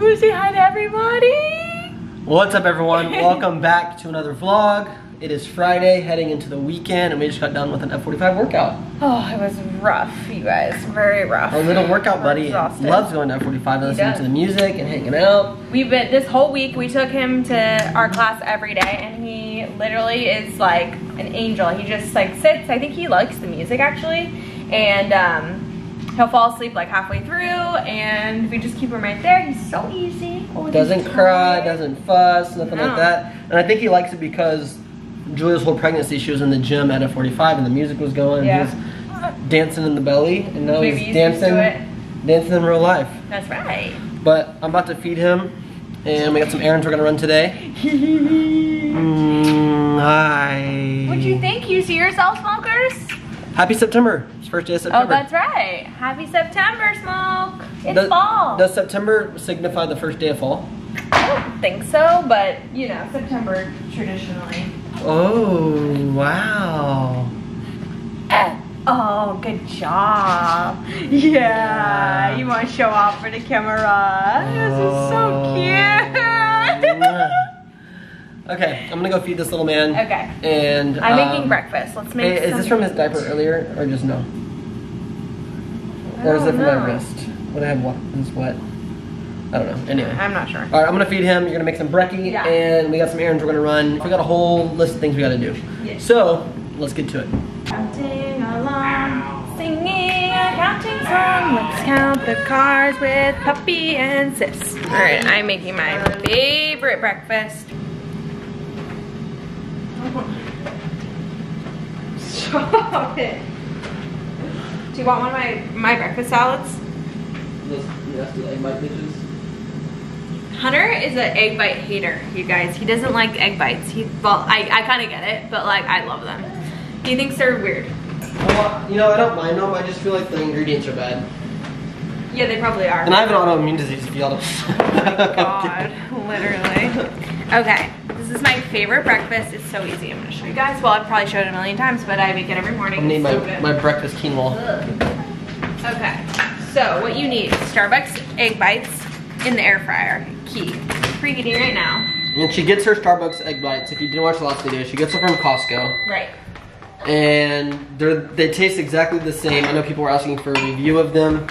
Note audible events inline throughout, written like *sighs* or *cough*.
Wanna say hi to everybody? What's up everyone? *laughs* Welcome back to another vlog. It is Friday, heading into the weekend, and we just got done with an F45 workout. Oh, it was rough, you guys. Very rough. Our little workout buddy loves going to F45 and listening to the music and hanging out. We've been this whole week. We took him to our class every day, and he literally is like an angel. He just like sits. I think he likes the music actually, and um, he'll fall asleep like halfway through, and we just keep him right there. He's so easy. Oh, Doesn't cry, doesn't fuss, nothing No. like that. And I think he likes it because Julia's whole pregnancy, she was in the gym at F45 and the music was going. Yeah. He was dancing in the belly, and now Maybe he's dancing, dancing in real life. That's right. But I'm about to feed him, and we got some errands we're gonna run today. *laughs* Mm, hi. What'd you think? You see yourself, smokers? Happy September. It's first day of oh, September. Oh, that's right. Happy September, smoke. It's does, fall. Does September signify the first day of fall? I don't think so, but you know, September traditionally. Oh, wow. Oh, good job. Yeah, you want to show off for the camera. This is so oh, cute. Okay, I'm gonna go feed this little man. okay, And I'm um, making breakfast. Let's make Hey, is this from his diaper earlier, or just no? Or is it from know. my wrist? What I have what is what? I don't know. Anyway. I'm not sure. All right, I'm gonna feed him. You're gonna make some brekkie, Yeah. and we got some errands we're gonna run. We got a whole list of things we gotta do. Yes. So let's get to it. Counting along, singing a counting song. Let's count the cars with puppy and sis. All right, I'm making my favorite breakfast. Stop it. Do you want one of my, my breakfast salads? Hunter is an egg bite hater, you guys. He doesn't like egg bites. He, well, I, I kind of get it, but like, I love them. He thinks they're weird. Well, you know, I don't mind them. I just feel like the ingredients are bad. Yeah, they probably are. And I have an autoimmune disease, if y'all don't. *laughs* Oh God, literally. *laughs* Okay, this is my favorite breakfast. It's so easy. I'm gonna show you guys. Well, I've probably showed it a million times, but I make it every morning. I need my, so my breakfast quinoa. Okay, so what you need, Starbucks egg bites in the air fryer. Key. Preheating right now. And she gets her Starbucks egg bites. If you didn't watch the last video, she gets them from Costco. Right. And they're, they taste exactly the same. I know people were asking for a review of them.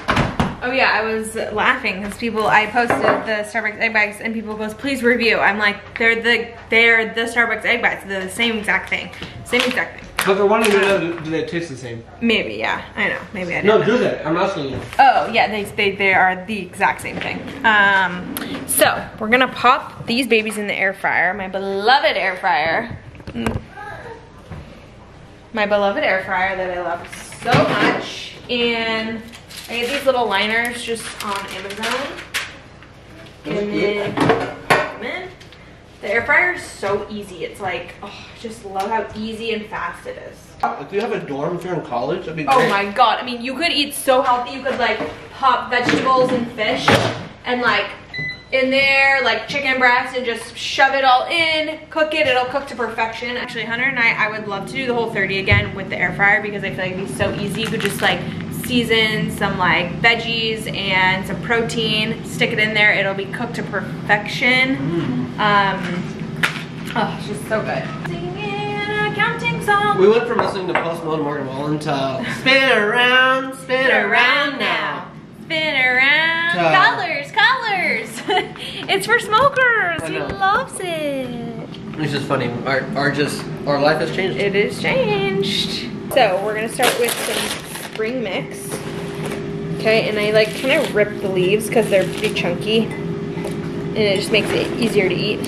Oh yeah, I was laughing because people, I posted the Starbucks egg bites and people goes, please review. I'm like, they're the, they're the Starbucks egg bites. They're the same exact thing. Same exact thing. But they're wanting to know, do they taste the same? Maybe, yeah. I know. Maybe I didn't No, know. do they? I'm asking you. Oh yeah, they, they, they are the exact same thing. Um, so we're gonna pop these babies in the air fryer, my beloved air fryer. Mm. My beloved air fryer that I love so much. And I get these little liners just on Amazon. And then in. The air fryer is so easy. It's like, oh, I just love how easy and fast it is. Uh, if you have a dorm if you're in college, that'd oh be great. Oh my god. I mean, you could eat so healthy. You could like pop vegetables and fish and like in there, like chicken breasts and just shove it all in, cook it. It'll cook to perfection. Actually, Hunter and I, I would love to do the whole 30 again with the air fryer because I feel like it'd be so easy. You could just like season some like veggies and some protein, stick it in there. It'll be cooked to perfection. Um, oh, it's just so good. Singing a counting song. We went from listening to Post Malone Morgan Wallen to spin around, spin Spin around now. Spin around. Ta. Colors, colors. *laughs* it's for smokers. He loves it. It's just funny. Our, our just our life has changed. It is changed. So we're gonna start with some spring mix. Okay, and I like kind of rip the leaves because they're pretty chunky. And it just makes it easier to eat.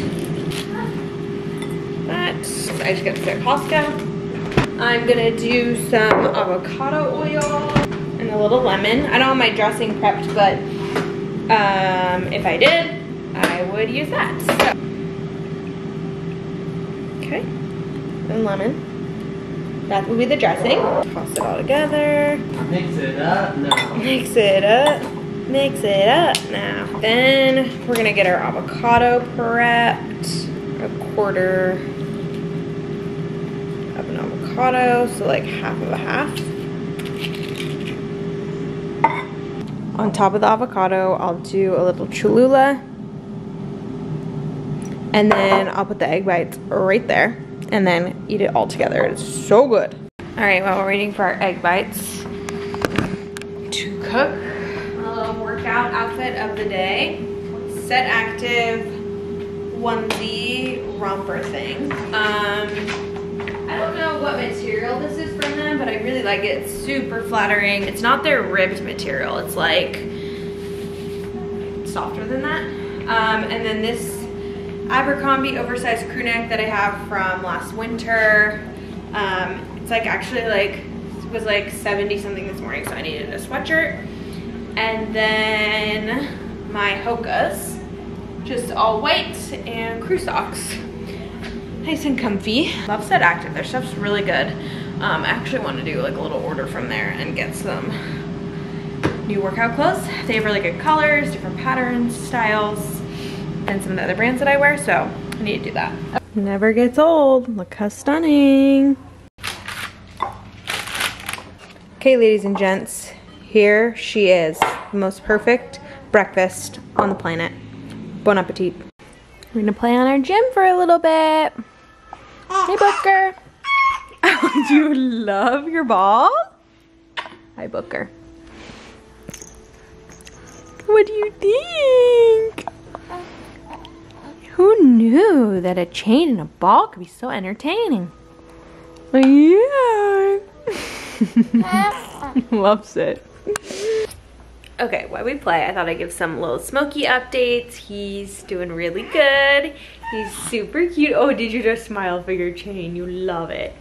But I just got this at Costco. I'm gonna do some avocado oil and a little lemon. I don't have my dressing prepped, but um, if I did, I would use that. So. Okay, and lemon. That will be the dressing. Toss it all together. Mix it up now. Mix it up. Mix it up now. Then we're gonna get our avocado prepped. A quarter of an avocado, so like half of a half. on top of the avocado, I'll do a little Cholula. And then I'll put the egg bites right there and then eat it all together. It's so good. All right, while we're waiting for our egg bites to cook, a little workout outfit of the day. Set Active onesie romper thing. Um, I don't know what material this is from them, but I really like it. It's super flattering. It's not their ribbed material. It's like softer than that. Um, and then this Abercrombie oversized crew neck that I have from last winter. Um, it's like actually like, was like 70 something this morning, so I needed a sweatshirt. And then my Hoka's, just all white and crew socks. Nice and comfy. Love Set Active, their stuff's really good. Um, I actually want to do like a little order from there and get some new workout clothes. They have really good colors, different patterns, styles, and some of the other brands that I wear, so I need to do that. Never gets old. Look how stunning. Okay, ladies and gents, here she is. The most perfect breakfast on the planet. Bon appetit. We're gonna play on our gym for a little bit. Hey, Booker. *laughs* Oh, do you love your ball? Hi, Booker. What do you think? Who knew that a chain and a ball could be so entertaining? Yeah. *laughs* Loves it. Okay, while we play, I thought I'd give some little Smokey updates. He's doing really good. He's super cute. Oh, did you just smile for your chain? You love it.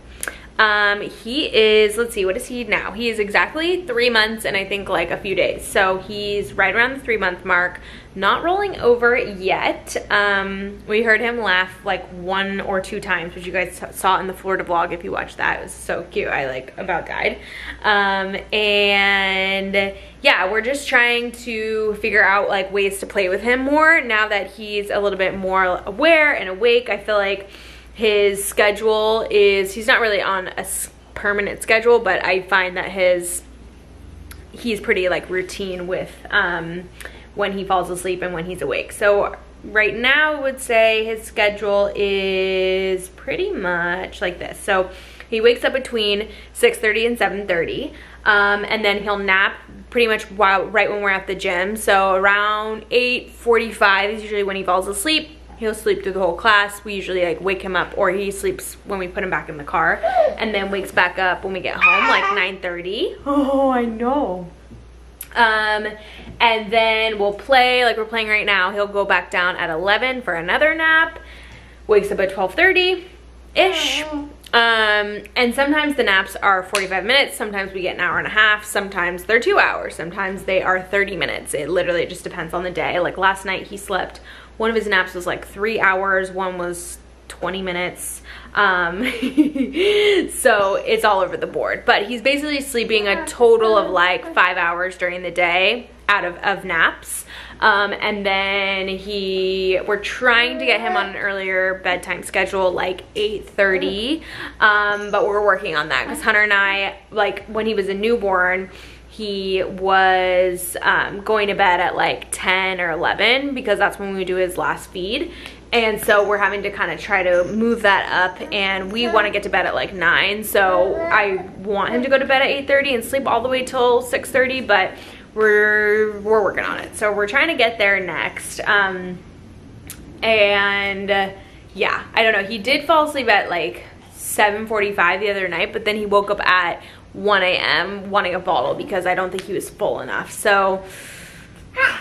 Um, he is, let's see, what is he now? He is exactly three months and I think like a few days. So he's right around the three month mark, not rolling over yet. Um, we heard him laugh like one or two times, which you guys saw in the Florida vlog if you watched that. It was so cute. I like about died. Um, and yeah, we're just trying to figure out like ways to play with him more now that he's a little bit more aware and awake. I feel like his schedule is, he's not really on a permanent schedule, but I find that his, he's pretty like routine with um, when he falls asleep and when he's awake. So right now I would say his schedule is pretty much like this. So he wakes up between 6.30 and 7.30 um, and then he'll nap pretty much while right when we're at the gym. So around 8.45 is usually when he falls asleep he'll sleep through the whole class. We usually like wake him up or he sleeps when we put him back in the car and then wakes back up when we get home like 9.30. Oh, I know. Um, and then we'll play like we're playing right now. He'll go back down at 11 for another nap. Wakes up at 12.30-ish. Um, and sometimes the naps are 45 minutes. Sometimes we get an hour and a half. Sometimes they're two hours. Sometimes they are 30 minutes. It literally just depends on the day. Like last night he slept one of his naps was like three hours, one was 20 minutes. Um, *laughs* so it's all over the board. But he's basically sleeping a total of like five hours during the day out of, of naps. Um, and then he, we're trying to get him on an earlier bedtime schedule, like 8.30. Um, but we're working on that because Hunter and I, like when he was a newborn, he was um, going to bed at like 10 or 11 because that's when we do his last feed. And so we're having to kind of try to move that up and we want to get to bed at like 9. So I want him to go to bed at 8.30 and sleep all the way till 6.30, but we're, we're working on it. So we're trying to get there next. Um, and yeah, I don't know. He did fall asleep at like 7.45 the other night, but then he woke up at 1 a.m. wanting a bottle because I don't think he was full enough. So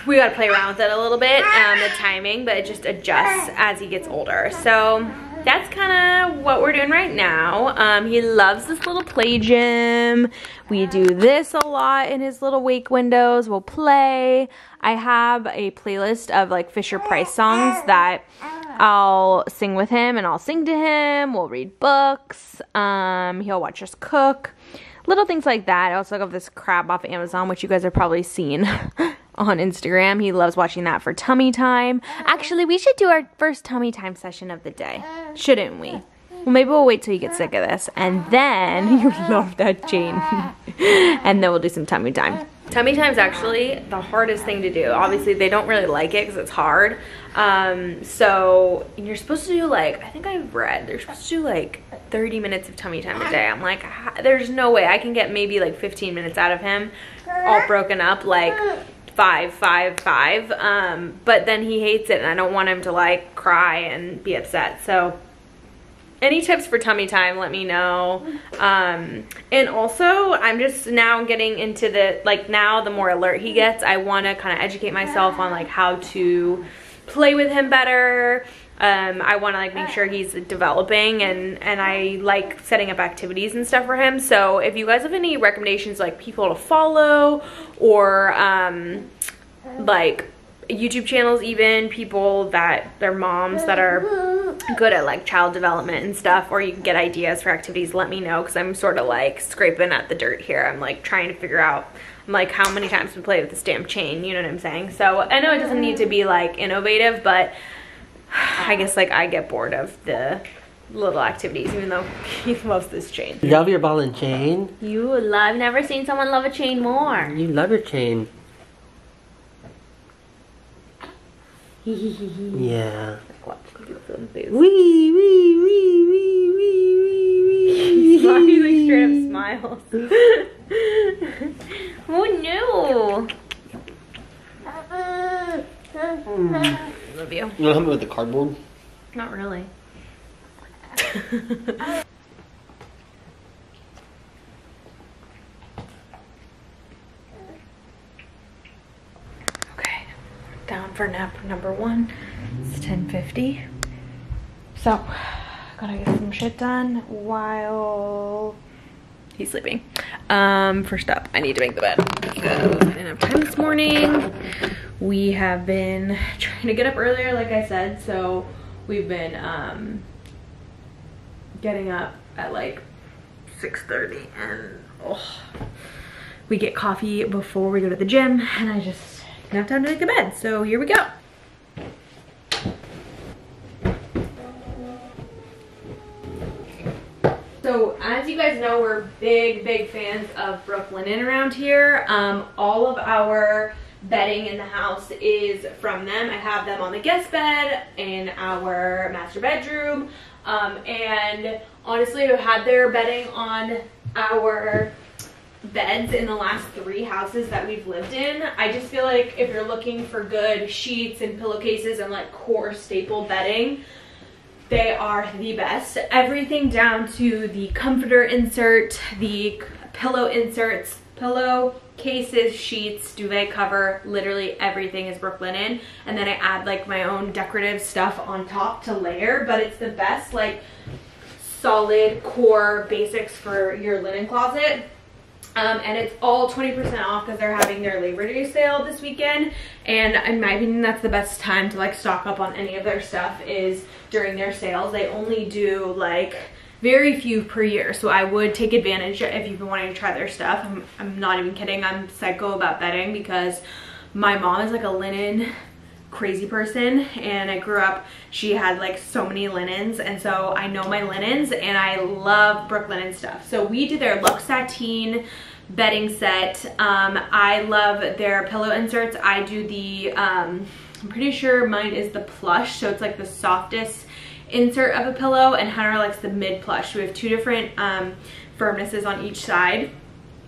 we gotta play around with it a little bit, um, the timing, but it just adjusts as he gets older. So that's kind of what we're doing right now. Um, he loves this little play gym. We do this a lot in his little wake windows. We'll play. I have a playlist of like Fisher Price songs that I'll sing with him and I'll sing to him. We'll read books. Um, he'll watch us cook little things like that. I also got this crab off Amazon, which you guys have probably seen *laughs* on Instagram. He loves watching that for tummy time. Uh-huh. Actually, we should do our first tummy time session of the day, uh-huh. shouldn't we? Well, maybe we'll wait till you get sick of this, and then *laughs* you love that chain, uh-huh. *laughs* and then we'll do some tummy time. Tummy time's actually the hardest thing to do. Obviously, they don't really like it because it's hard. Um, so you're supposed to do like, I think I've read, they're supposed to do like 30 minutes of tummy time a day. I'm like, there's no way I can get maybe like 15 minutes out of him all broken up like five, five, five. Um, but then he hates it and I don't want him to like cry and be upset. So any tips for tummy time let me know. Um and also i'm just now getting into the like now the more alert he gets i want to kind of educate myself on like how to play with him better. Um, I want to like make sure he's developing and and I like setting up activities and stuff for him. So if you guys have any recommendations like people to follow or um, like YouTube channels even, people that, their moms that are good at like child development and stuff, or you can get ideas for activities, let me know, because I'm sort of like scraping at the dirt here. I'm like trying to figure out I'm like how many times we play with this damn chain, you know what I'm saying? So I know it doesn't need to be like innovative, but I guess like I get bored of the little activities, even though *laughs* he loves this chain. You love your ball and chain? You love, I've never seen someone love a chain more. You love your chain. Yeah. Wee, wee, wee, wee, wee, wee, wee. he like straight up smiles. *laughs* oh no. Love you. You want to help me with the cardboard? Not really. *laughs* okay, down for nap number one. It's 10.50. So, gotta get some shit done while he's sleeping. Um, first up, I need to make the bed because I didn't have time this morning. We have been *laughs* trying to get up earlier, like I said, so we've been um, getting up at like 6.30 and oh, we get coffee before we go to the gym and I just have time to make the bed. So here we go. So as you guys know, we're big, big fans of Brooklinen around here. Um, all of our bedding in the house is from them. I have them on the guest bed in our master bedroom. Um, and honestly, I've had their bedding on our beds in the last three houses that we've lived in. I just feel like if you're looking for good sheets and pillowcases and like core staple bedding, they are the best. Everything down to the comforter insert, the pillow inserts, pillow cases, sheets, duvet cover, literally everything is Brooklinen. And then I add like my own decorative stuff on top to layer, but it's the best like solid core basics for your linen closet. Um, and it's all 20% off because they're having their Labor Day sale this weekend. And in my opinion, that's the best time to like stock up on any of their stuff is during their sales. They only do like very few per year. So I would take advantage if you've been wanting to try their stuff. I'm, I'm not even kidding. I'm psycho about bedding because my mom is like a linen crazy person and I grew up she had like so many linens and so I know my linens and I love Brooklinen stuff so we do their Luxe Sateen bedding set um, I love their pillow inserts I do the um, I'm pretty sure mine is the plush so it's like the softest insert of a pillow and Hunter likes the mid plush we have two different um, firmnesses on each side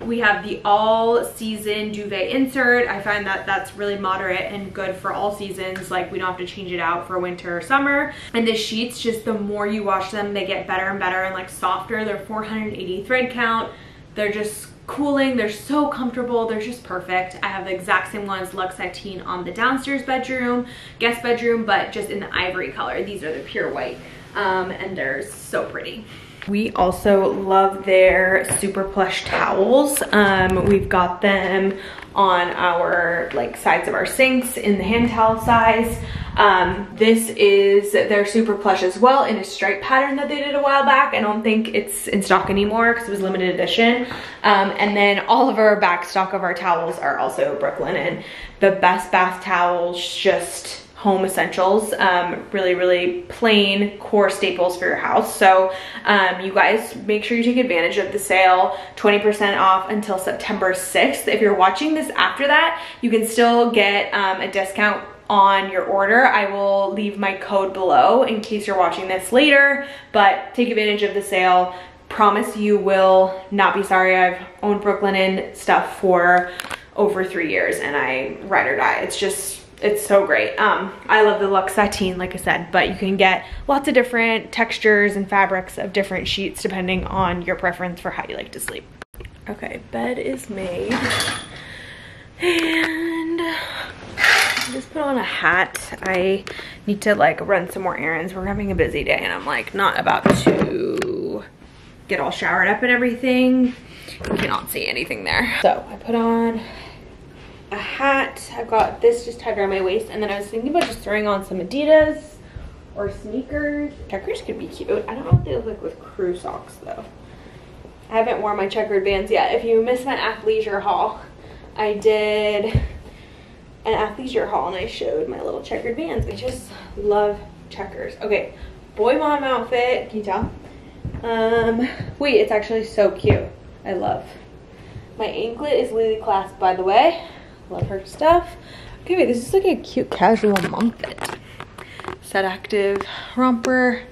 we have the all season duvet insert. I find that that's really moderate and good for all seasons. Like we don't have to change it out for winter or summer. And the sheets, just the more you wash them, they get better and better and like softer. They're 480 thread count. They're just cooling. They're so comfortable. They're just perfect. I have the exact same ones, Luxe Sateen on the downstairs bedroom, guest bedroom, but just in the ivory color. These are the pure white. Um, and they're so pretty. We also love their super plush towels. Um, we've got them on our like sides of our sinks in the hand towel size. Um, this is their super plush as well in a stripe pattern that they did a while back. I don't think it's in stock anymore because it was limited edition. Um, and then all of our back stock of our towels are also Brooklinen and the best bath towels just home essentials, um, really, really plain core staples for your house. So um, you guys make sure you take advantage of the sale, 20% off until September 6th. If you're watching this after that, you can still get um, a discount on your order. I will leave my code below in case you're watching this later, but take advantage of the sale. Promise you will not be sorry. I've owned Brooklinen stuff for over three years and I ride or die. It's just it's so great. Um, I love the Luxe Sateen, like I said, but you can get lots of different textures and fabrics of different sheets depending on your preference for how you like to sleep. Okay, bed is made. And on a hat. I need to like run some more errands. We're having a busy day and I'm like not about to get all showered up and everything. You cannot see anything there. So I put on a hat. I've got this just tied around my waist. And then I was thinking about just throwing on some Adidas or sneakers. Checkers could be cute. I don't know what they look like with crew socks though. I haven't worn my checkered Vans yet. If you missed my athleisure haul, I did an athleisure haul and I showed my little checkered Vans. I just love checkers. Okay, boy mom outfit. Can you tell? Um, wait, it's actually so cute. I love. My anklet is Lili Claspe, by the way. Love her stuff. Okay, wait, this is like a cute casual mom fit. Set active romper,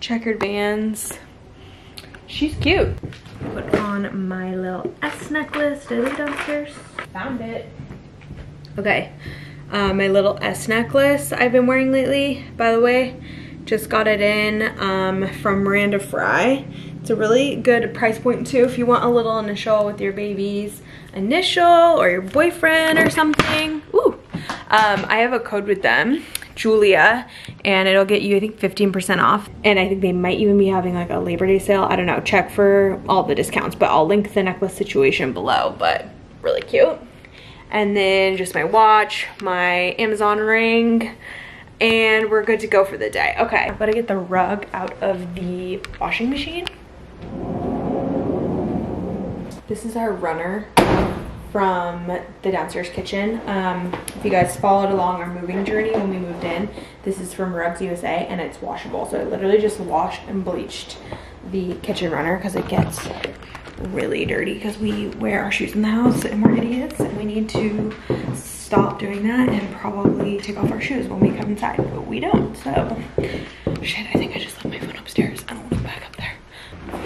checkered Vans. She's cute. Put on my little S necklace. Did I leave downstairs? Found it. Okay, uh, my little S necklace I've been wearing lately, by the way. Just got it in um, from Miranda Frye. It's a really good price point too if you want a little initial with your baby's initial or your boyfriend or something. Ooh. Um, I have a code with them, Julia, and it'll get you, I think, 15% off. And I think they might even be having like a Labor Day sale. I don't know, check for all the discounts, but I'll link the necklace situation below, but really cute. And then just my watch, my Amazon ring, and we're good to go for the day. Okay, I'm gonna get the rug out of the washing machine. This is our runner from the downstairs kitchen. Um, if you guys followed along our moving journey when we moved in, this is from Rugs USA and it's washable. So I literally just washed and bleached the kitchen runner because it gets really dirty because we wear our shoes in the house and we're idiots and we need to stop doing that and probably take off our shoes when we come inside, but we don't. So, shit, I think I just left my phone upstairs. I don't want to go back up there.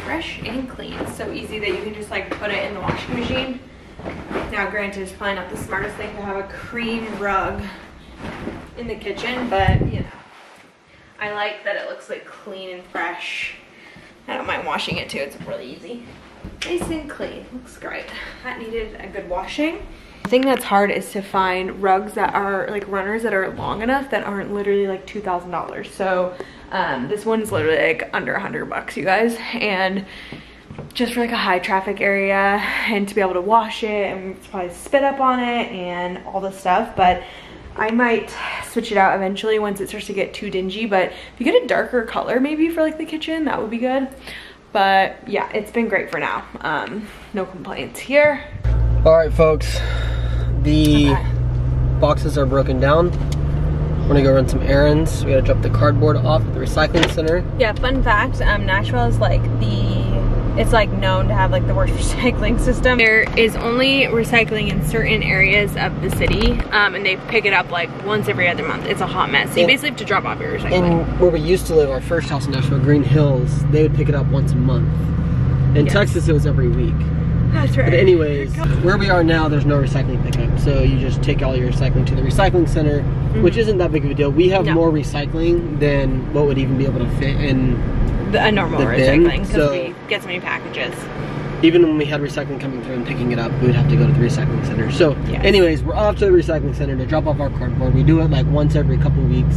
Fresh and clean. So easy that you can just like put it in the washing machine. Now, granted, it's probably not the smartest thing to have a cream rug in the kitchen, but you know, I like that it looks like clean and fresh. I don't mind washing it too, it's really easy. Nice and clean, looks great. That needed a good washing. The thing that's hard is to find rugs that are like runners that are long enough that aren't literally like $2,000. So um, this one's literally like under a hundred bucks, you guys. And just for like a high traffic area and to be able to wash it and probably spit up on it and all the stuff. But I might switch it out eventually once it starts to get too dingy. But if you get a darker color maybe for like the kitchen, that would be good. But yeah, it's been great for now. Um, no complaints here. All right, folks. The Okay. boxes are broken down. We're gonna go run some errands. We gotta drop the cardboard off at the recycling center. Yeah, fun fact, um, Nashville is like the, it's like known to have like the worst *laughs* recycling system. There is only recycling in certain areas of the city, um, and they pick it up like once every other month. It's a hot mess. So you And- basically have to drop off your recycling. And where we used to live, our first house in Nashville, Green Hills, they would pick it up once a month. In Yes. Texas, it was every week. That's right. But anyways, where we are now, there's no recycling pickup. So you just take all your recycling to the recycling center, which isn't that big of a deal. We have Mm-hmm. No. more recycling than what would even be able to fit in. The- a normal the bin, recycling because so- we get so many packages. Even when we had recycling coming through and picking it up, we would have to go to the recycling center. So Yes. anyways, we're off to the recycling center to drop off our cardboard. We do it like once every couple weeks.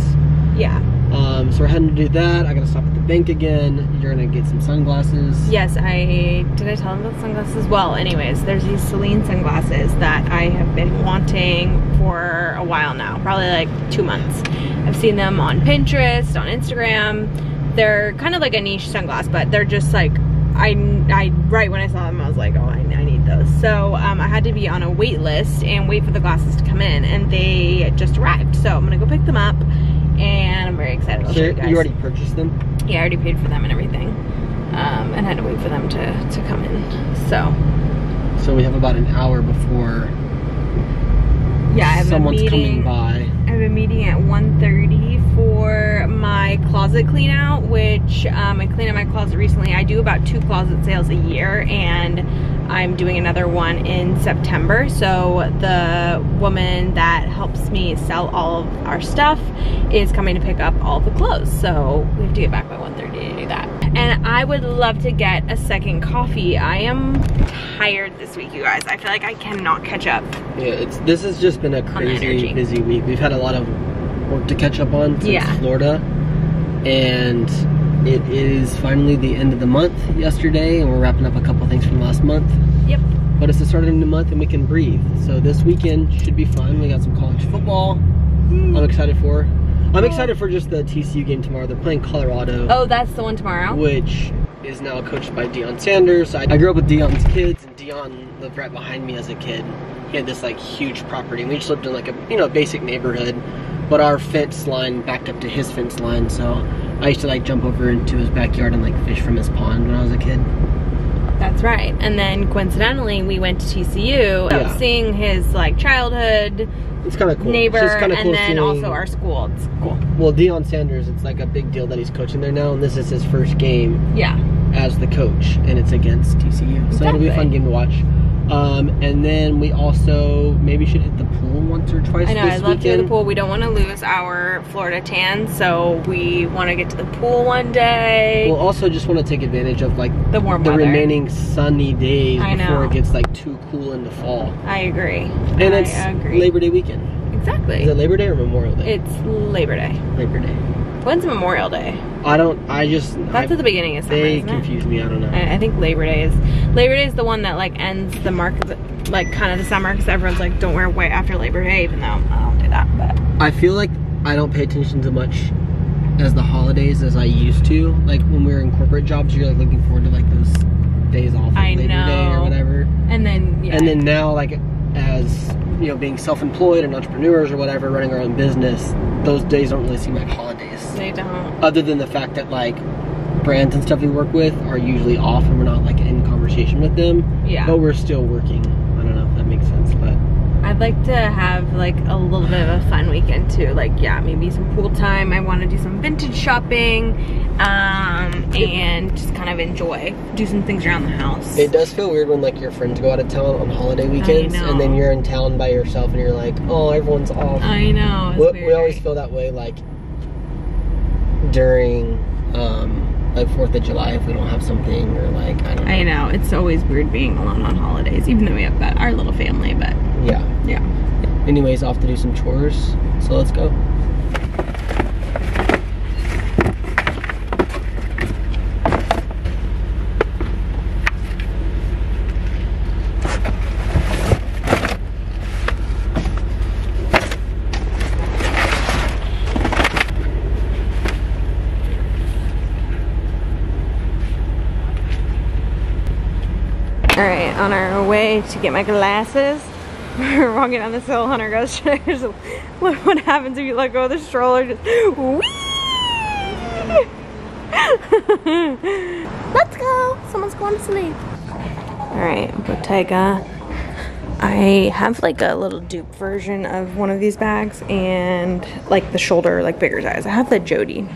Yeah. Um, so we're heading to do that. I gotta stop at the bank again. You're gonna get some sunglasses. Yes, I did. I tell them about sunglasses. Well, anyways, there's these Celine sunglasses that I have been wanting for a while now, probably like two months. I've seen them on Pinterest, on Instagram. They're kind of like a niche sunglass, but they're just like I, I right when I saw them, I was like, oh, I, I need those. So um, I had to be on a wait list and wait for the glasses to come in, and they just arrived. So I'm gonna go pick them up, and I'm very excited. I'll So you you already purchased them? Yeah, I already paid for them and everything, um, and had to wait for them to to come in. So So we have about an hour before yeah, I have someone's a meeting. coming by. I have a meeting at 1.30 for my closet clean out, which um, I cleaned out my closet recently. I do about two closet sales a year and I'm doing another one in September. So the woman that helps me sell all of our stuff is coming to pick up all the clothes. So we have to get back by 1.30 to do that. And I would love to get a second coffee. I am tired this week, you guys. I feel like I cannot catch up. Yeah, it's this has just been a crazy busy week. We've had a lot of work to catch up on since Yeah. Florida, and it is finally the end of the month yesterday, and we're wrapping up a couple things from last month. Yep. But it's the start of the new month, and we can breathe. So this weekend should be fun. We got some college football. I'm excited for. I'm excited for just the TCU game tomorrow. They're playing Colorado, Oh, that's the one tomorrow? which is now coached by Deion Sanders. I, I grew up with Deion's kids, and Deion lived right behind me as a kid. He had this like huge property, and we just lived in like a you know basic neighborhood, but our fence line backed up to his fence line. So I used to like jump over into his backyard and like fish from his pond when I was a kid. That's right. And then coincidentally, we went to TCU, Yeah. seeing his like childhood It's kind of cool. neighbor, It's kind of and cool then seeing- also our school. It's cool. Well, Deion Sanders, it's like a big deal that he's coaching there now, and this is his first game Yeah. as the coach, and it's against TCU. So it'll be a fun game to watch. Um, and then we also maybe should hit the pool once or twice I know. I love to go to the pool. We don't want to lose our Florida tan, so we want to get to the pool one day. We'll also just want to take advantage of like the warm the weather. remaining sunny days I before know. it gets like too cool in the fall. I agree. And I it's agree. Labor Day weekend. Exactly. Is it Labor Day or Memorial Day? it's Labor Day. Labor Day. When's Memorial Day? I don't. I just. That's I, at the beginning of summer, they confuse me. I don't know. I, I think Labor Day is Labor Day is the one that like ends the mark of the, like kind of the summer because everyone's like don't wear white after Labor Day even though I don't do that but I feel like I don't pay attention to much as the holidays as I used to. Like when we were in corporate jobs, you're like looking forward to like those days off, like I Labor Day or whatever. and then yeah And then now, like as you know, being self-employed and entrepreneurs or whatever, running our own business, those days don't really seem like holidays. they don't Other than the fact that like brands and stuff we work with are usually off and we're not like in conversation with them, yeah but we're still working. I don't know if that makes sense, but I'd like to have like a little bit of a fun weekend too like yeah maybe some pool time I want to do some vintage shopping um and just kind of enjoy do some things around the house It does feel weird when like your friends go out of town on holiday weekends and then you're in town by yourself and you're like, oh, everyone's off. I know we, we always feel that way like during um, like Fourth of July if we don't have something or like I don't know. I know it's always weird being alone on holidays even though we have that our little family but Yeah. Yeah Anyways, off to do some chores. So let's go. All right, on our way to get my glasses. We're walking down this hill. Hunter goes, *laughs* "There's a- "Look what happens if you let go of the stroller." Just! *laughs* Let's go. Someone's going to sleep. All right, Bottega. I have like a little dupe version of one of these bags and like the shoulder, like bigger size. I have the Jodie,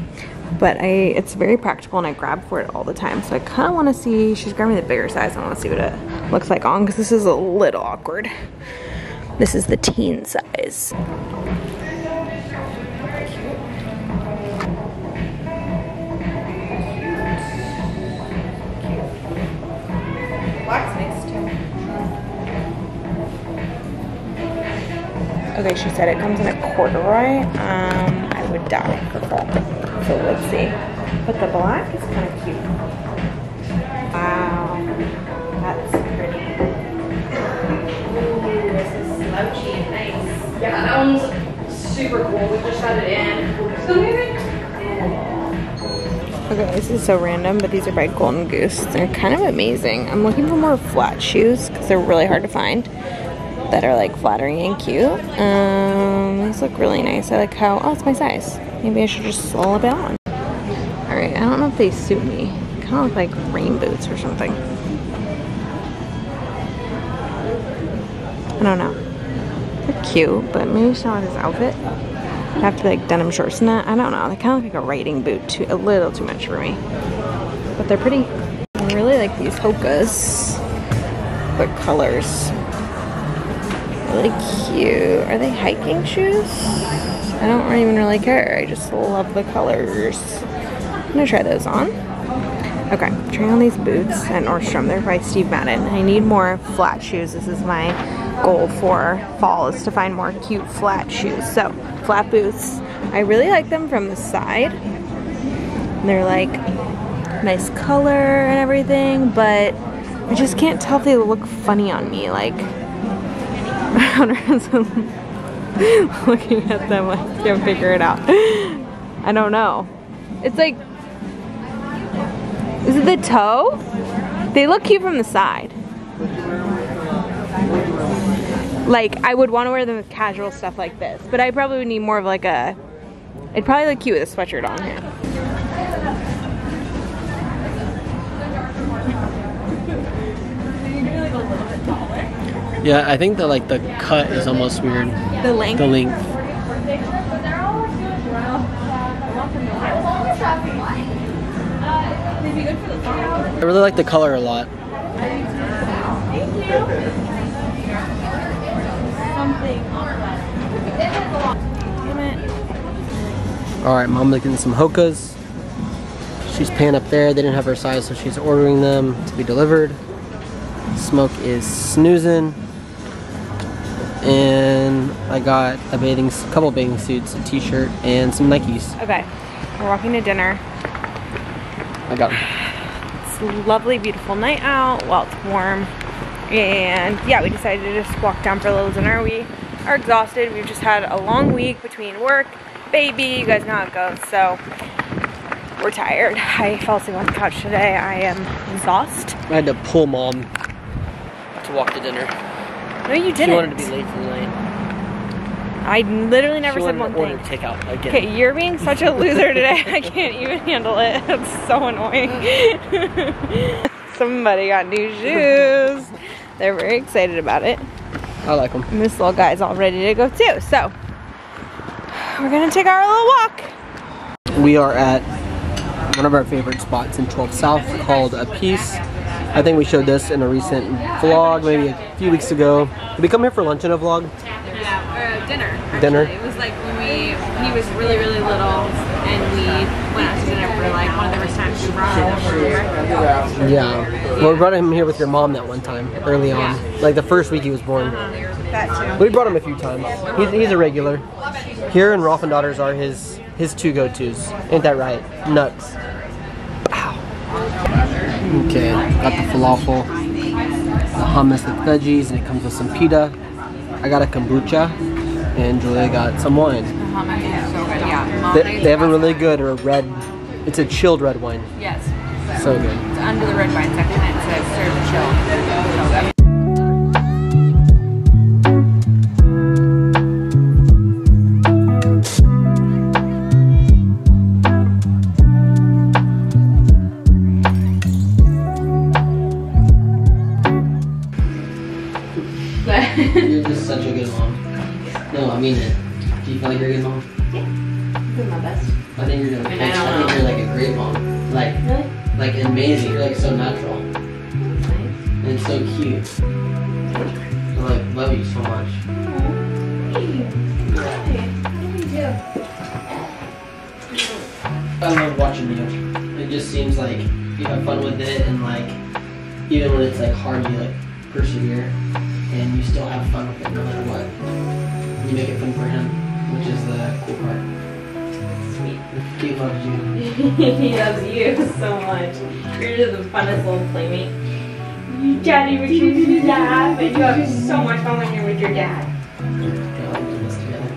but I it's very practical and I grab for it all the time. So I kind of want to see. She's grabbing the bigger size. And I want to see what it looks like on because this is a little awkward. This is the teen size. Okay, she said it comes in a corduroy. Um, I would die for fall. So let's see. But the black is kind of cute. Wow, that's pretty. Ooh, this is slouchy and nice. Yeah, that one's super cool. We just had it in. Still moving? Okay, this is so random, but these are by Golden Goose. They're kind of amazing. I'm looking for more flat shoes because they're really hard to find that are like flattering and cute. Um, these look really nice. I like how, oh, it's my size. Maybe I should just slip it on. All right, I don't know if they suit me. Kind of look like rain boots or something. I don't know. They're cute, but maybe it's not his outfit. I'd have to be like denim shorts in that. I don't know. They kind of look like a riding boot, too, a little too much for me. But they're pretty. I really like these Hokas. What colors? Really cute. Are they hiking shoes? I don't even really care. I just love the colors. I'm gonna try those on. Okay, trying on these boots at Nordstrom. They're by Steve Madden. I need more flat shoes. This is my goal for fall is to find more cute flat shoes. So, flat boots. I really like them from the side. They're like nice color and everything, but I just can't tell if they look funny on me. Like, *laughs* *laughs* looking at them, I can't figure it out. I don't know. It's like, is it the toe? They look cute from the side. Like, I would want to wear them with casual stuff like this, but I probably would need more of like a, it'd probably look cute with a sweatshirt on here. Yeah, I think that like the cut is almost weird. The length. The length. I really like the color a lot. All right, mom looking some Hokas. She's paying up there. They didn't have her size, so she's ordering them to be delivered. Smoke is snoozing. And I got a bathing, couple bathing suits, a t-shirt, and some Nikes. Okay, we're walking to dinner. I got them. It's a lovely, beautiful night out. Well, it's warm. And yeah, we decided to just walk down for a little dinner. We are exhausted. We've just had a long week between work, baby, you guys know how it goes. So we're tired. I fell asleep on the couch today. I am exhausted. I had to pull mom to walk to dinner. No, you didn't. She wanted to be late for the night. I literally never she said one to order thing. takeout again. Okay, you're being such a loser today. I can't even handle it. It's so annoying. *laughs* Somebody got new shoes. They're very excited about it. I like them. And this little guy's all ready to go too. So we're gonna take our little walk. We are at one of our favorite spots in 12 South called Epice. I think we showed this in a recent vlog, maybe a few weeks ago. Did we come here for lunch in a vlog? Yeah, or dinner. Dinner? It was like when we he was really really little and we went out to dinner for like one of the first times we brought him. Yeah. Well, we brought him here with your mom that one time, early on. Like the first week he was born. Uh-huh. That We brought him a few times. He's, he's a regular. Here and Rolf and Daughters are his his two go-tos. Ain't that right? Nuts. Ow. Okay, got the falafel, the hummus, the veggies, and it comes with some pita. I got a kombucha, and Julia got some wine. hummus is so good. Yeah. They, they have a really good or a red, it's a chilled red wine. Yes. So good. It's under the red wine section. It says serve chill. Mean it. Do you feel like you're a good mom? Yeah, I'm doing my best. I think you're doing. I I, think you're like a great mom. Like, Really? like amazing. You're like so natural That's nice. and it's so cute. I like love you so much. I love watching you. It just seems like you have fun with it, and like even when it's like hard, you like persevere, and you still have fun with it no matter *laughs* he loves you *laughs* so much. You're just the funnest little playmate. Daddy makes you laugh, and you have so much fun when you're with your dad. Yeah, like this together.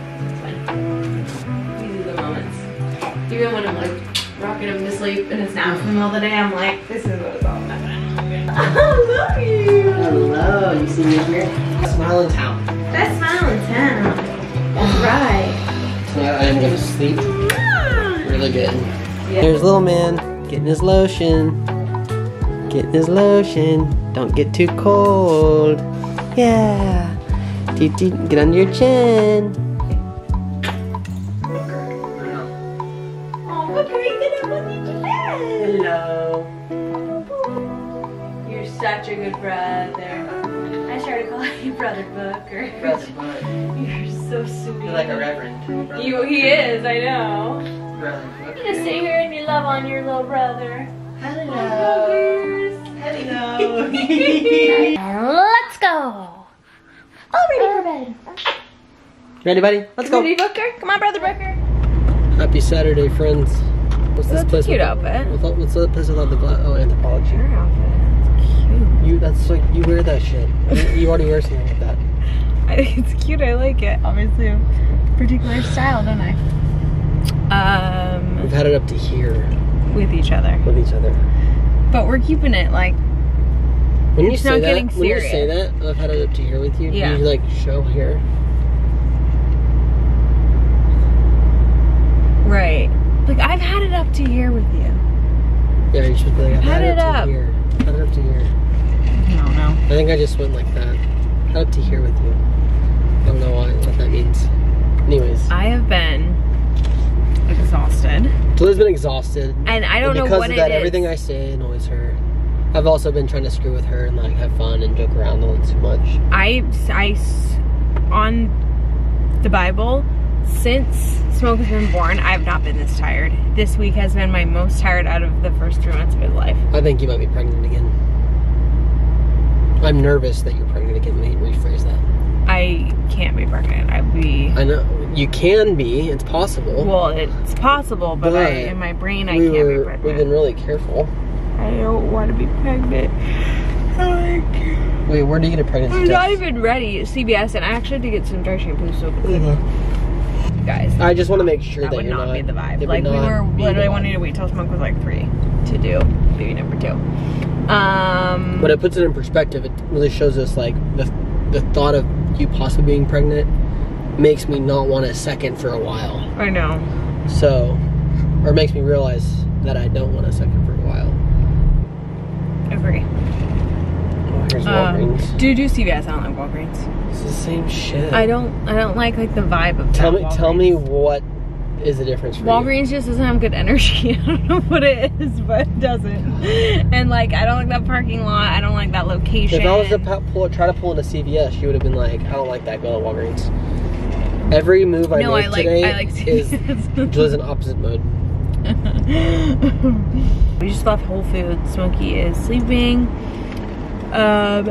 These are the moments. Even when I'm like rocking him to sleep and it's naps in the middle of the day, I'm like, this is what it's all about. *laughs* I love you. Hello, you see me here? Smile in town. Best smile in town. That's right. Tonight I am gonna sleep really good. Here's little man getting his lotion. Getting his lotion. Don't get too cold. Yeah. Dee dee, Get under your chin. Oh, look, are you gonna put me to bed? Hello. You're such a good brother. I started calling you Brother Booker. *laughs* You're so sweet. You're like a reverend. Brother You, he is, I know. Brother You just sit here and you love on your little brother. Hello. Hello. *laughs* Let's go. All ready for bed. Ready, buddy? Let's go. Ready, Booker? Come on, Brother Booker. Happy Saturday, friends. What's this That's a place? cute with- outfit. What's, what's the place without the glass? Oh, Anthropologie. Your outfit. You, that's like, you wear that shit. You, you already wear something like that. *laughs* I think it's cute. I like it. Obviously, a particular style, don't I? Um, We've had it up to here with each other, with each other. but we're keeping it like When you say not that, getting when you say that, I've had it up to here with you. Yeah. You like show here. right. Like I've had it up to here with you. Yeah, you should be like, I've Had had, it up up. to here. Had it up to here. No, no. I think I just went like that. Had it up to here with you. I don't know why, what that means. Anyways, I have been exhausted, Julie's been exhausted. and I don't and know because what of it that, is. everything I say annoys her. I've also been trying to screw with her and like have fun and joke around a little too much. I, I, on the Bible, since Smoke has been born, I've not been this tired. This week has been my most tired out of the first three months of his life. I think you might be pregnant again. I'm nervous that you're pregnant again. Let me rephrase that. I can't be pregnant. I'd be. I know you can be. It's possible. Well, it's possible, but, I, in my brain, I we can't were, be we've been really careful. I don't want to be pregnant. Can't. Wait, where do you get a pregnancy test. I'm not even ready. CVS, and I actually did get some dry shampoo. So, Mhm. guys, I just want to make sure that that, would you're not, not be the vibe. Like we were literally wanting to wait till smoke was like three to do baby number two. Um, But it puts it in perspective. It really shows us like the the thought of you possibly being pregnant makes me not want a second for a while. I know. So, or makes me realize that I don't want a second for a while. Agree. Oh, here's Um, Walgreens. do do CVS. I don't like Walgreens. It's the same shit. I don't. I don't like like the vibe of Tell me, that tell me what is the difference for you? Walgreens just doesn't have good energy. *laughs* I don't know what it is, but it doesn't. And like, I don't like that parking lot. I don't like that location. If I was to pull, try to pull into CVS, you would have been like, I don't like that. Go to Walgreens. Every move I no, make I like. today I like is. *laughs* Julie's in opposite mode. *laughs* we just left Whole Foods. Smokey is sleeping. Um,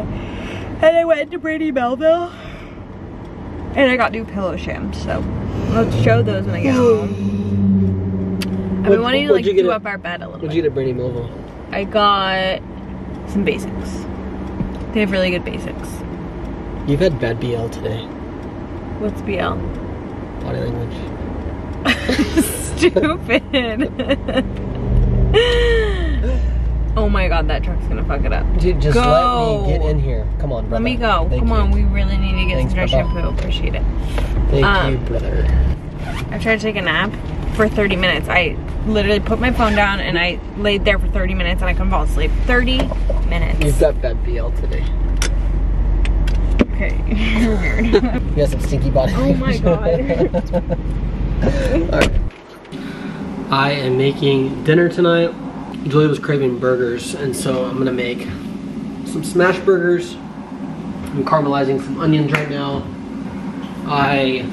and I went to Brandy Melville. And I got new pillow shims, so let's show those when I get home. I've been wanting to like do at- up our bed a little What'd you get at Brandy Melville? I got some basics. They have really good basics. You've had bad BL today. What's BL? Body language. *laughs* Stupid. *laughs* oh my god, that truck's gonna fuck it up. Dude, just Go. let me get in here. Come on, brother. Let me go. Thank Come you. on, we really need to get Thanks, some dry shampoo. Appreciate it. Thank um, you, brother. I tried to take a nap for 30 minutes. I literally put my phone down and I laid there for 30 minutes and I couldn't fall asleep. 30 minutes. You've got bad BL today. Okay, you're *laughs* weird. You got some stinky body. Oh my language. *laughs* Alright. I am making dinner tonight. Julie was craving burgers, and so I'm gonna make some smash burgers. I'm caramelizing some onions right now. I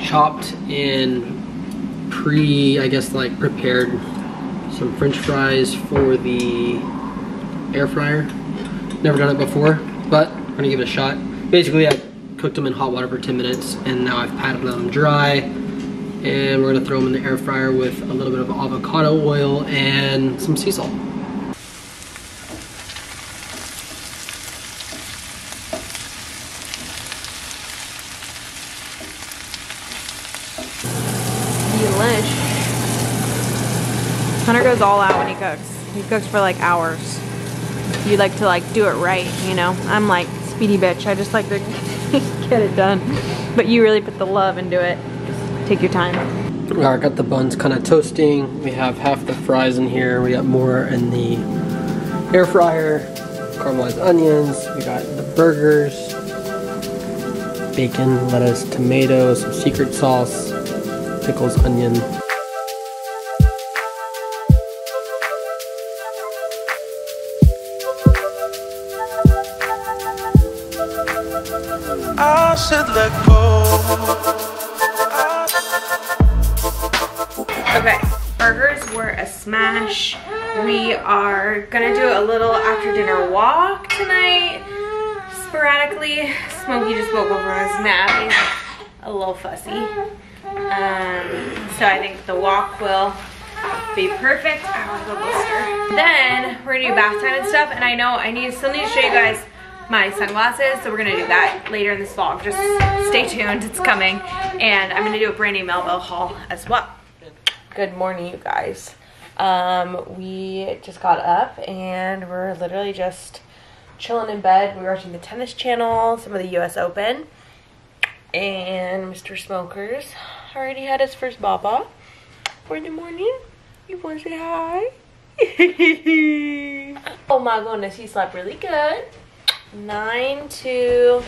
chopped in pre, I guess, like prepared some french fries for the air fryer. Never done it before, but I'm gonna give it a shot. Basically, I cooked them in hot water for 10 minutes, and now I've patted them dry. And we're gonna throw them in the air fryer with a little bit of avocado oil and some sea salt. Delish. Hunter goes all out when he cooks. He cooks for like hours. You like to like do it right, you know? I'm like speedy bitch. I just like to *laughs* get it done. But you really put the love into it. Take your time. Right, got the buns kind of toasting. We have half the fries in here. We got more in the air fryer. Caramelized onions. We got the burgers. Bacon, lettuce, tomatoes, some secret sauce, pickles, onion. I should. Okay, burgers were a smash. We are gonna do a little after dinner walk tonight. Sporadically, Smokey just woke up from his nap. He's a little fussy. Um, so I think the walk will be perfect. I want to go blister. Then we're gonna do bath time and stuff. And I know I need still need to show you guys my sunglasses. So we're gonna do that later in this vlog. Just stay tuned, it's coming. And I'm gonna do a Brandy Melville haul as well. Good morning, you guys. Um, we just got up and we're literally just chilling in bed. We were watching the tennis channel, some of the US Open. And Mr. Smokers already had his first baba. For the morning. You wanna say hi? *laughs* oh my goodness, he slept really good. 9 to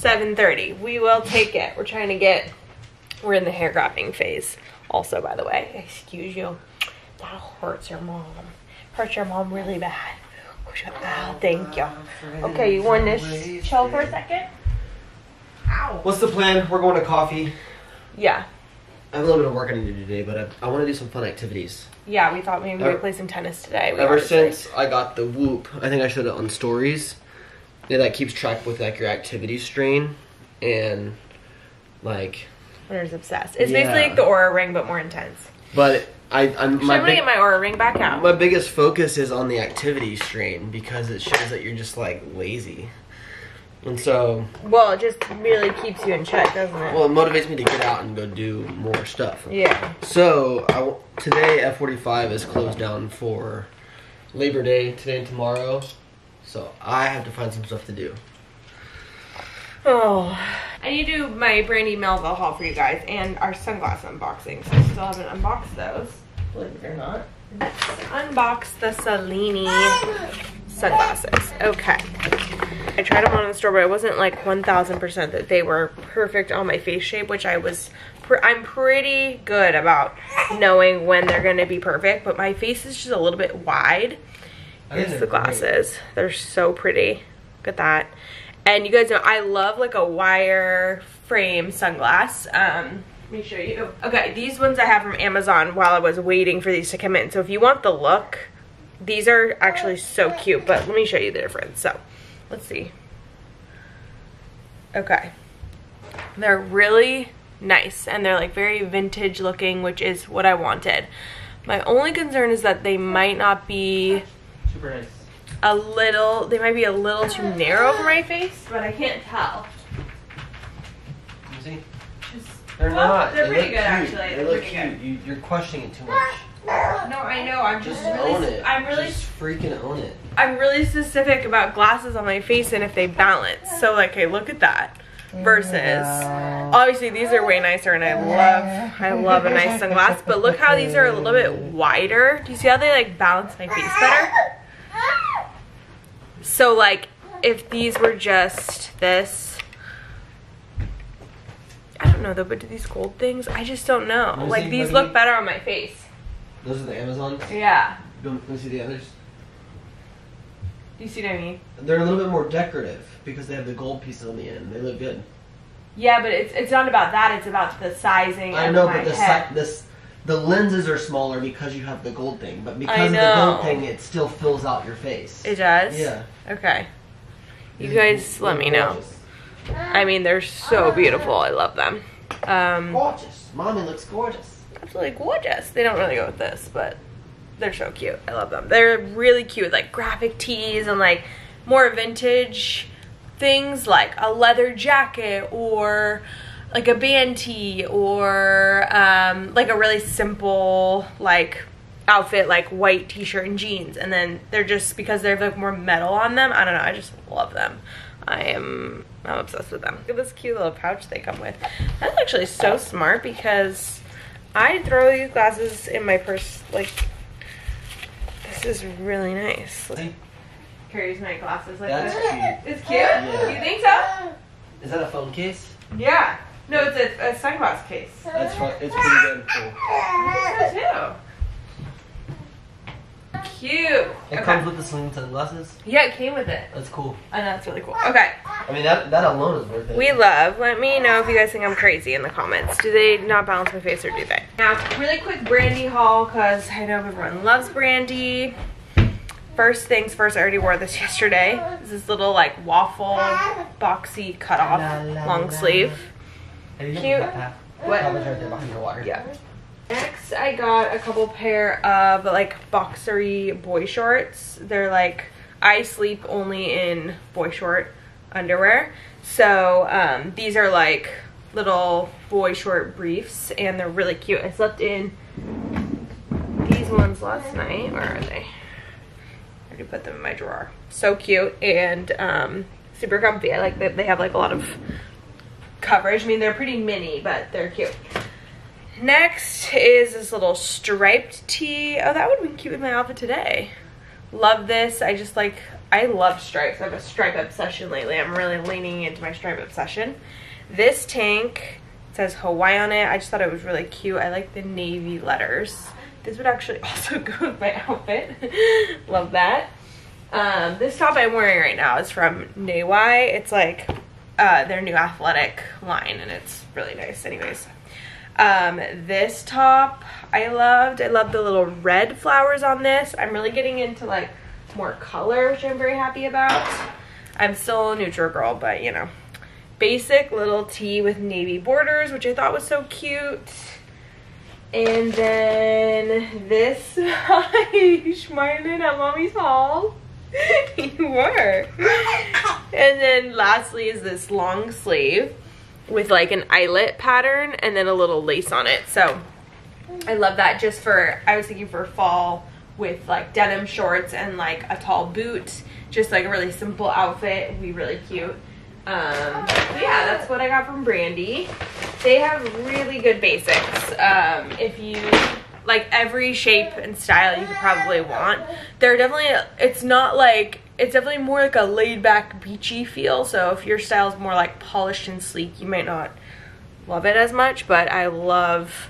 7.30. We will take it. We're trying to get, we're in the hair grabbing phase also, by the way. Excuse you. That hurts your mom. Hurts your mom really bad. Oh, thank you. Okay, you want this chill for a second? Ow. What's the plan? We're going to coffee. Yeah. I have a little bit of work I need to do today, but I, I want to do some fun activities. Yeah, we thought maybe we would play some tennis today. We Ever obviously- since I got the Whoop, I think I showed it on stories. It like keeps track with like your activity strain and like. Hunter's obsessed. It's Yeah. basically like the Oura Ring, but more intense. But I, I'm my I'm gonna big, get my Oura Ring back out. my biggest focus is on the activity strain because it shows that you're just like lazy, and so well, it just really keeps you in check, doesn't it? well it motivates me to get out and go do more stuff. yeah. So I today F45 is closed down for Labor Day today and tomorrow, so I have to find some stuff to do. Oh, I need to do my Brandy Melville haul for you guys and our sunglass So I still haven't unboxed those, believe it or not. Let's unbox the Celine sunglasses. Okay. I tried them on in the store, but I wasn't like 1000% that they were perfect on my face shape, which I was, pr I'm pretty good about knowing when they're gonna be perfect, but my face is just a little bit wide. Here's the glasses. They're so pretty. Look at that. And you guys know I love like a wire frame sunglass. Um, let me show you. Okay, these ones I have from Amazon while I was waiting for these to come in. So if you want the look, these are actually so cute, but let me show you the difference. So let's see. Okay. They're really nice and they're like very vintage looking, which is what I wanted. My only concern is that they might not be Super nice. a little, they might be a little too narrow for my face, but I can't tell. See? Just- They're Well, not. they're They pretty look good, cute. actually. They They're look cute. You, you're questioning it too much. No, I know. I'm just, Just really, own it. I'm really, Just freaking own it. I'm really specific about glasses on my face and if they balance. So like, hey, look at that. Versus, obviously these are way nicer and I love, I love a nice sunglass. But look how these are a little bit wider. Do you see how they like balance my face better? So like, if these were just this, I don't know though, but do these gold things? I just don't know. Let me Like see, these let me- look better on my face. Those are the Amazons. Yeah. Let me see the others. Do you see what I mean? They're a little bit more decorative because they have the gold pieces on the end. They look good. Yeah, but it's it's not about that. It's about the sizing. I of know, my but the head. si- this the lenses are smaller because you have the gold thing. But because of the know. gold thing, it still fills out your face. it does. Yeah. Okay. You guys let me know. I mean, they're so beautiful. I love them. Um, Gorgeous. Mommy looks gorgeous. absolutely gorgeous. They don't really go with this, but they're so cute. I love them. They're really cute, like graphic tees and like more vintage things, like a leather jacket or like a band tee or um, like a really simple like outfit like white t-shirt and jeans and then they're just because they're like more metal on them i don't know i just love them i am i'm obsessed with them look at this cute little pouch they come with that's actually so smart because i throw these glasses in my purse like this is really nice carries my glasses like That's this *laughs* cute. it's cute Yeah. you think so Is that a phone case? yeah no it's a, a sunglass case That's fun. It's pretty good. Cool. So too. Cute. It Okay. comes with the sling sunglasses. Yeah, it came with it. That's cool. I know that's really cool. Okay. I mean, that that alone is worth it. We love. Let me know if you guys think I'm crazy in the comments. Do they not balance my face or do they? Now, really quick brandy haul because I know everyone loves brandy. First things first, I already wore this yesterday. This is little like waffle boxy cut off La, la, long la. sleeve. Have you Cute. the backpack? What? That was right there behind the water. Yeah. Next, I got a couple pair of like boxery boy shorts. They're like, I sleep only in boy short underwear. So um, these are like little boy short briefs and they're really cute. I slept in these ones last night. Where are they? I already put them in my drawer. So cute and um, super comfy. I like that they have like a lot of coverage. I mean, they're pretty mini, but they're cute. Next is this little striped tee. Oh, that would have been cute with my outfit today. Love this. I just like, I love stripes. I have a stripe obsession lately. I'm really leaning into my stripe obsession. This tank says Hawaii on it. I just thought it was really cute. I like the navy letters. This would actually *laughs* also go with my outfit. *laughs* love that. Um, this top I'm wearing right now is from Nawai. It's like uh, their new athletic line and it's really nice anyways. Um, this top I loved. I love the little red flowers on this. I'm really getting into like more color, which I'm very happy about. I'm still a neutral girl, but you know. Basic little tee with navy borders, which I thought was so cute. And then this, *laughs* hi, smiling at mommy's haul. *laughs* you were. *laughs* And then lastly is this long sleeve with like an eyelet pattern and then a little lace on it. So I love that just for, I was thinking for fall with like denim shorts and like a tall boot. Just like a really simple outfit, would be really cute. Um, yeah, that's what I got from Brandy. They have really good basics. Um, if you like every shape and style you could probably want, they're definitely. It's not like it's definitely more like a laid back beachy feel. So if your style is more like polished and sleek, you might not love it as much. But I love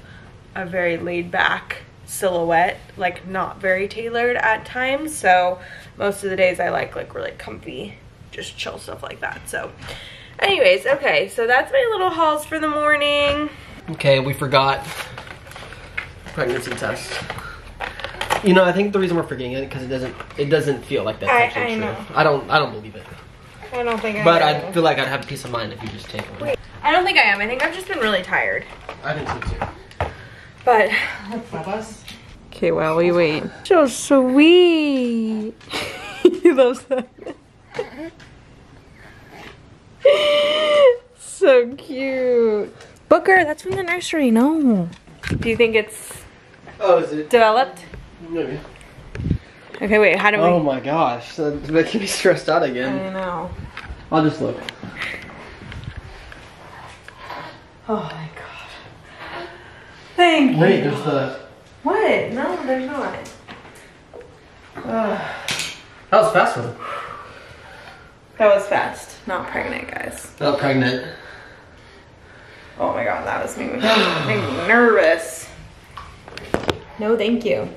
a very laid back silhouette, like not very tailored at times. So most of the days I like like really comfy, just chill stuff like that. So anyways, okay, so that's my little hauls for the morning. Okay, we forgot pregnancy test. You know, I think the reason we're forgetting it because it doesn't it doesn't feel like that's I- actually I true. know. I don't I don't believe it. I don't think But I I feel like I'd have peace of mind if you just take one. I don't think I am. I think I've just been really tired. I think so too. But Okay, while we wait. So sweet. he loves that. so cute. Booker, that's from the nursery. No. Do you think it's Oh, is it? developed? Maybe. Okay, wait. How do we? Oh my gosh, that's making me stressed out again. I know. I'll just look. Oh my god. Thank you. Wait, there's the. What? No, there's not. That was fast one. That was fast. Not pregnant, guys. Not pregnant. Oh my god, that was me, *sighs* making me nervous. No, thank you.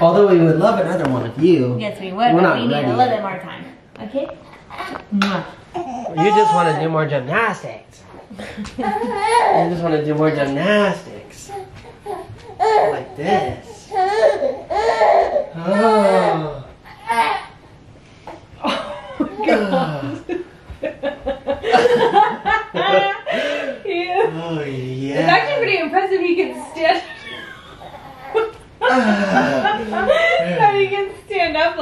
Although we would love another one with you. Yes, we would, We're but not we need ready a little yet. bit more time. Okay? You just want to do more gymnastics. *laughs* you just want to do more gymnastics. Like this. *laughs* Oh. Yeah. *laughs* Oh yeah. It's actually pretty impressive he can stand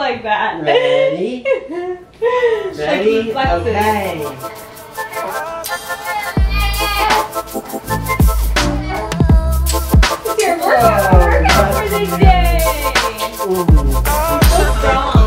like that. Ready? *laughs* Ready? Like okay. Ooh. So strong.